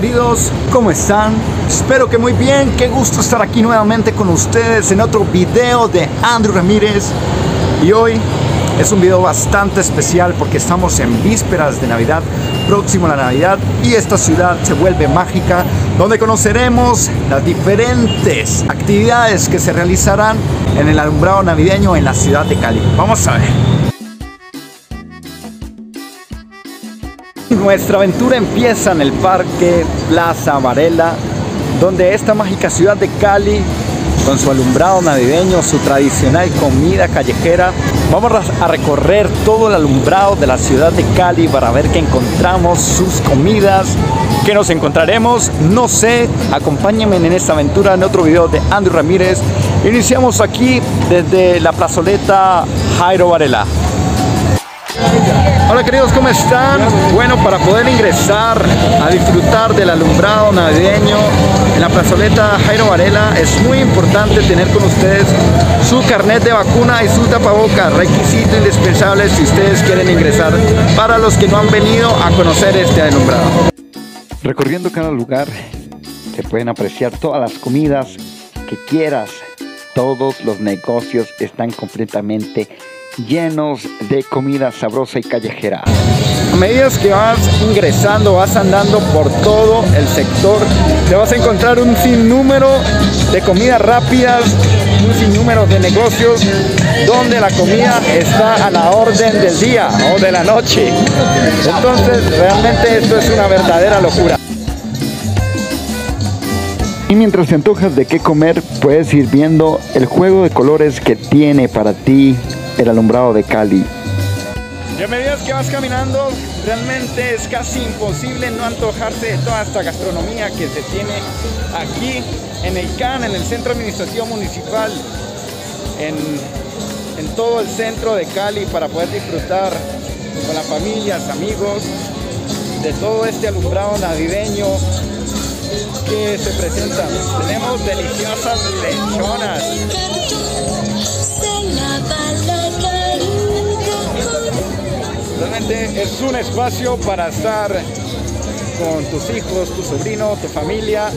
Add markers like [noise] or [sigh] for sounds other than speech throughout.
Queridos, ¿cómo están? Espero que muy bien, qué gusto estar aquí nuevamente con ustedes en otro video de Andrew Ramírez y hoy es un video bastante especial porque estamos en vísperas de Navidad, próximo a la Navidad y esta ciudad se vuelve mágica donde conoceremos las diferentes actividades que se realizarán en el alumbrado navideño en la ciudad de Cali. Vamos a ver. Nuestra aventura empieza en el Parque Plaza Varela, donde esta mágica ciudad de Cali, con su alumbrado navideño, su tradicional comida callejera, vamos a recorrer todo el alumbrado de la ciudad de Cali para ver qué encontramos, sus comidas, qué nos encontraremos, no sé, acompáñenme en esta aventura en otro video de Andrew Ramírez. Iniciamos aquí desde la plazoleta Jairo Varela. Hola queridos, ¿cómo están? Bueno, para poder ingresar a disfrutar del alumbrado navideño en la plazoleta Jairo Varela es muy importante tener con ustedes su carnet de vacuna y su tapaboca, requisito indispensable si ustedes quieren ingresar para los que no han venido a conocer este alumbrado. Recorriendo cada lugar se pueden apreciar todas las comidas que quieras. Todos los negocios están completamente llenos de comida sabrosa y callejera. A medida que vas ingresando, vas andando por todo el sector, te vas a encontrar un sinnúmero de comidas rápidas, un sinnúmero de negocios donde la comida está a la orden del día o de la noche. Entonces, realmente esto es una verdadera locura. Y mientras te antojas de qué comer, puedes ir viendo el juego de colores que tiene para ti el alumbrado de Cali. Y a medida que vas caminando, realmente es casi imposible no antojarse de toda esta gastronomía que se tiene aquí en el CAN, en el Centro Administrativo Municipal, en, en todo el centro de Cali para poder disfrutar con las familias, amigos, de todo este alumbrado navideño que se presenta. Tenemos deliciosas lechonas. Realmente es un espacio para estar con tus hijos, tu sobrino, tu familia,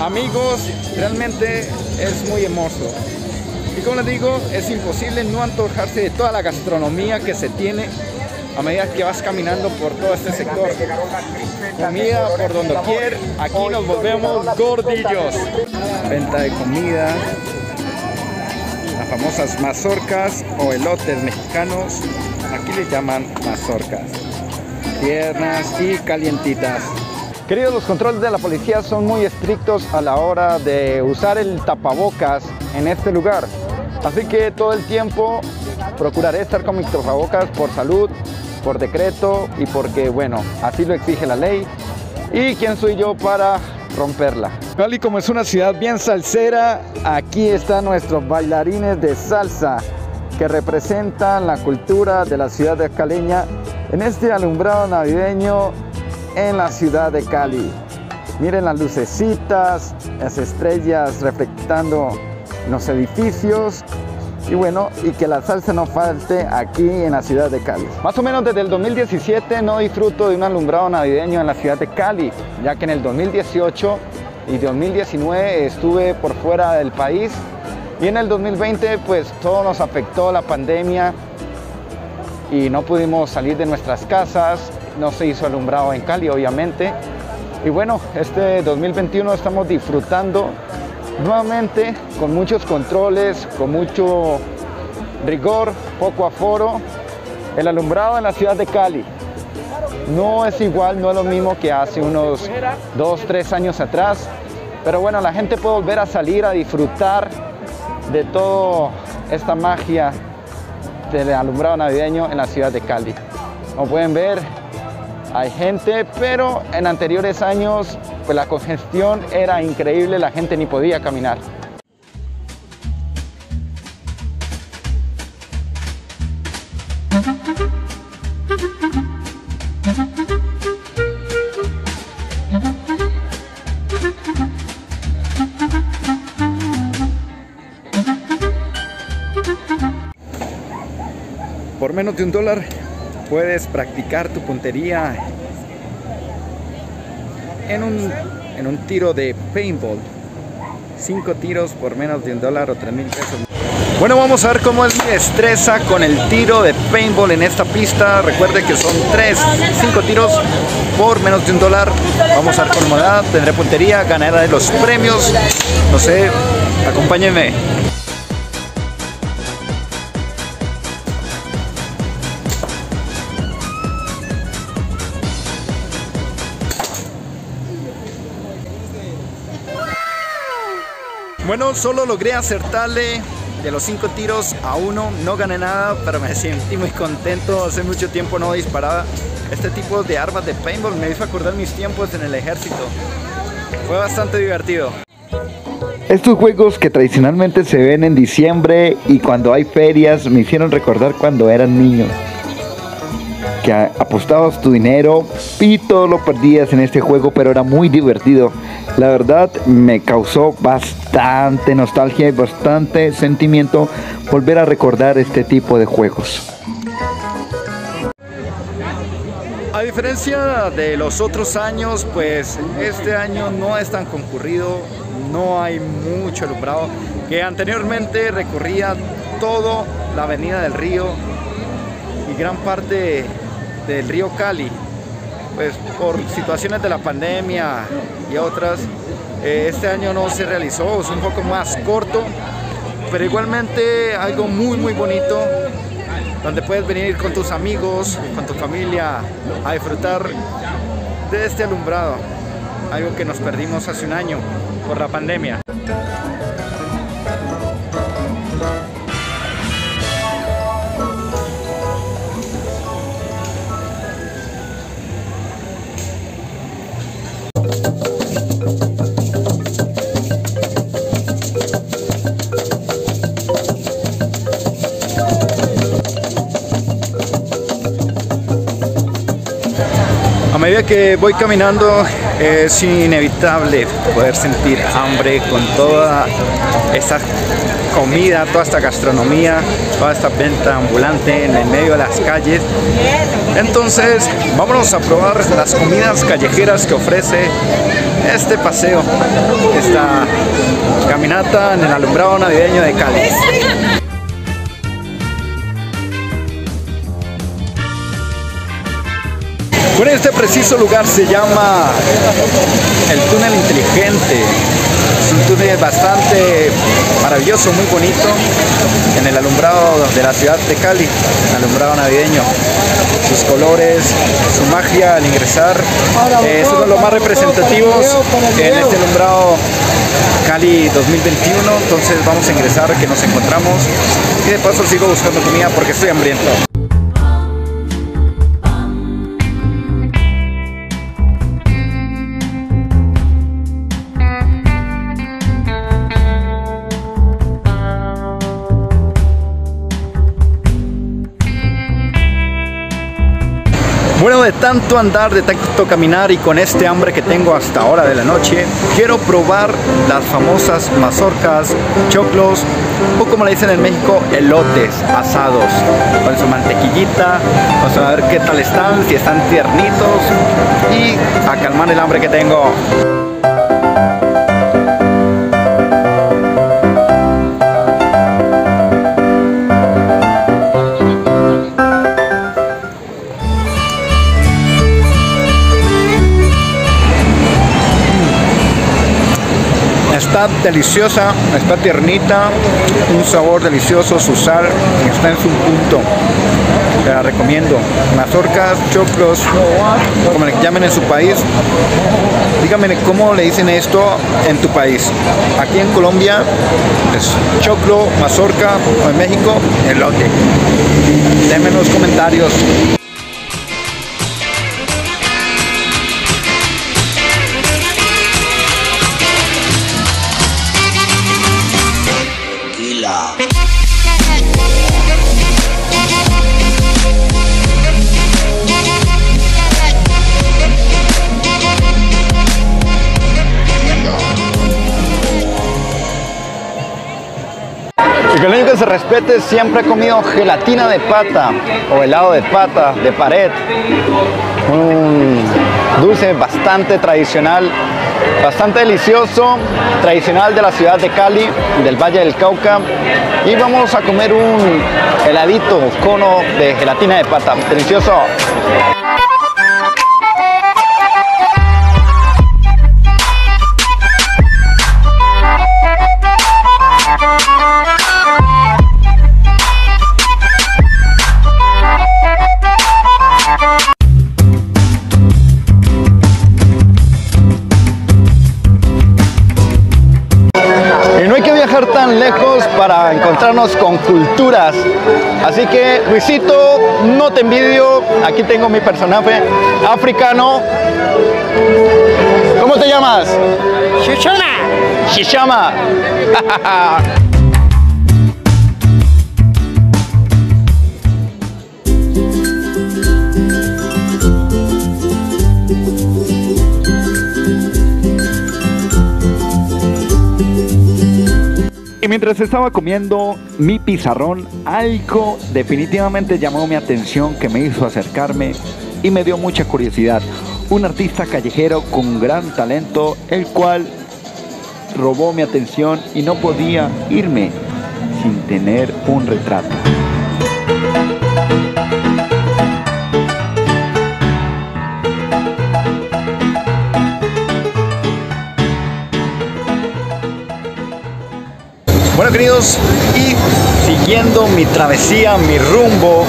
amigos. Realmente es muy hermoso. Y como les digo, es imposible no antojarse de toda la gastronomía que se tiene a medida que vas caminando por todo este sector. Comida por donde quiera, aquí nos volvemos gordillos. Venta de comida, las famosas mazorcas o elotes mexicanos, aquí le llaman mazorcas. Tiernas y calientitas. Queridos, los controles de la policía son muy estrictos a la hora de usar el tapabocas en este lugar. Así que todo el tiempo procuraré estar con mi tapabocas por salud, por decreto y porque, bueno, así lo exige la ley. ¿Y quién soy yo para romperla? Cali como es una ciudad bien salsera, aquí están nuestros bailarines de salsa que representan la cultura de la ciudad de caleña en este alumbrado navideño en la ciudad de Cali. Miren las lucecitas, las estrellas reflectando los edificios y bueno, y que la salsa no falte aquí en la ciudad de Cali. Más o menos desde el 2017 no disfruto de un alumbrado navideño en la ciudad de Cali, ya que en el 2018 y 2019 estuve por fuera del país y en el 2020 pues todo nos afectó la pandemia y no pudimos salir de nuestras casas, no se hizo alumbrado en Cali obviamente. Y bueno, este 2021 estamos disfrutando nuevamente con muchos controles, con mucho rigor, poco aforo, el alumbrado en la ciudad de Cali. No es igual, no es lo mismo que hace unos dos, tres años atrás, pero bueno, la gente puede volver a salir a disfrutar de toda esta magia del alumbrado navideño en la ciudad de Cali. Como pueden ver, hay gente, pero en anteriores años pues la congestión era increíble, la gente ni podía caminar. Por menos de un dólar puedes practicar tu puntería en un, en un tiro de paintball. 5 tiros por menos de un dólar o 3 mil pesos. Bueno, vamos a ver cómo es mi destreza con el tiro de paintball en esta pista. Recuerde que son 3, 5 tiros por menos de un dólar. Vamos a ver con modalidad, tendré puntería, ganaré los premios. No sé, acompáñenme. Bueno, solo logré acertarle de los cinco tiros a uno. No gané nada, pero me [laughs] sentí muy contento. Hace mucho tiempo no disparaba este tipo de armas de paintball. Me hizo acordar mis tiempos en el ejército. Fue bastante divertido. Estos juegos que tradicionalmente se ven en diciembre y cuando hay ferias me hicieron recordar cuando eran niños. Que apostabas tu dinero y todo lo perdías en este juego, pero era muy divertido. La verdad me causó bastante nostalgia y bastante sentimiento volver a recordar este tipo de juegos. A diferencia de los otros años, pues este año no es tan concurrido, no hay mucho alumbrado, que anteriormente recorría toda la avenida del río y gran parte del río Cali pues por situaciones de la pandemia y otras, eh, este año no se realizó, es un poco más corto, pero igualmente algo muy muy bonito, donde puedes venir con tus amigos, con tu familia a disfrutar de este alumbrado, algo que nos perdimos hace un año por la pandemia. Que voy caminando es inevitable poder sentir hambre con toda esta comida, toda esta gastronomía, toda esta venta ambulante en el medio de las calles. Entonces, vámonos a probar las comidas callejeras que ofrece este paseo, esta caminata en el alumbrado navideño de Cali. Bueno, este preciso lugar se llama el túnel inteligente. Es un túnel bastante maravilloso, muy bonito, en el alumbrado de la ciudad de Cali, alumbrado navideño. Sus colores, su magia al ingresar, eh, son los más representativos en este alumbrado Cali 2021. Entonces vamos a ingresar, que nos encontramos. Y de paso sigo buscando comida porque estoy hambriento. Tanto andar, de tanto caminar y con este hambre que tengo hasta ahora de la noche, quiero probar las famosas mazorcas, choclos o como le dicen en México, elotes asados con su mantequillita. Vamos a ver qué tal están, si están tiernitos y a calmar el hambre que tengo. Está deliciosa, está tiernita, un sabor delicioso, su sal está en su punto. Te la recomiendo. Mazorcas, choclos, como le llamen en su país. Dígame cómo le dicen esto en tu país. Aquí en Colombia es choclo, mazorca, o en México, elote. Denme en los comentarios. Se respete, siempre he comido gelatina de pata o helado de pata de pared. Un dulce bastante tradicional, bastante delicioso, tradicional de la ciudad de Cali, del Valle del Cauca. Y vamos a comer un heladito, cono de gelatina de pata, delicioso. Encontrarnos con culturas. Así que, Luisito, no te envidio. Aquí tengo mi personaje africano. ¿Cómo te llamas? Shishama. Shishama. [laughs] mientras estaba comiendo mi pizarrón, algo definitivamente llamó mi atención que me hizo acercarme y me dio mucha curiosidad. Un artista callejero con gran talento, el cual robó mi atención y no podía irme sin tener un retrato. Bueno queridos, y siguiendo mi travesía, mi rumbo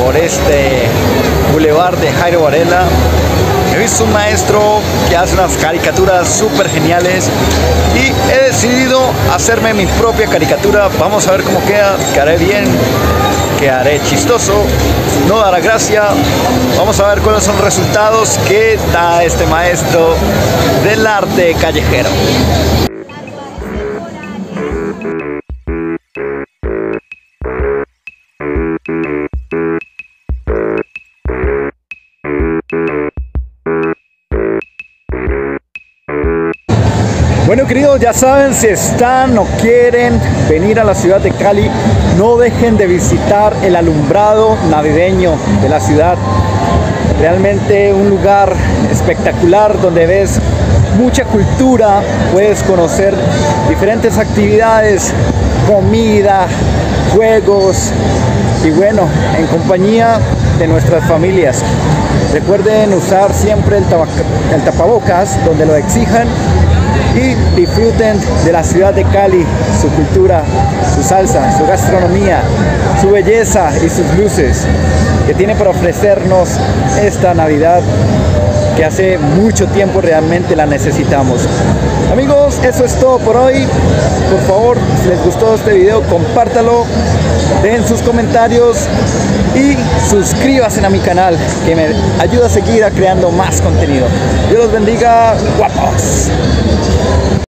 por este bulevar de Jairo Varela, he visto un maestro que hace unas caricaturas súper geniales y he decidido hacerme mi propia caricatura. Vamos a ver cómo queda, quedaré bien, quedaré chistoso, no dará gracia. Vamos a ver cuáles son los resultados que da este maestro del arte callejero. Queridos, ya saben, si están o quieren venir a la ciudad de Cali, no dejen de visitar el alumbrado navideño de la ciudad. Realmente un lugar espectacular donde ves mucha cultura, puedes conocer diferentes actividades, comida, juegos y bueno, en compañía de nuestras familias. Recuerden usar siempre el, el tapabocas donde lo exijan y disfruten de la ciudad de Cali, su cultura, su salsa, su gastronomía, su belleza y sus luces que tiene para ofrecernos esta Navidad que hace mucho tiempo realmente la necesitamos. Amigos, eso es todo por hoy. Por favor, si les gustó este video, compártalo, dejen sus comentarios y suscríbanse a mi canal que me ayuda a seguir creando más contenido. Dios los bendiga, guapos.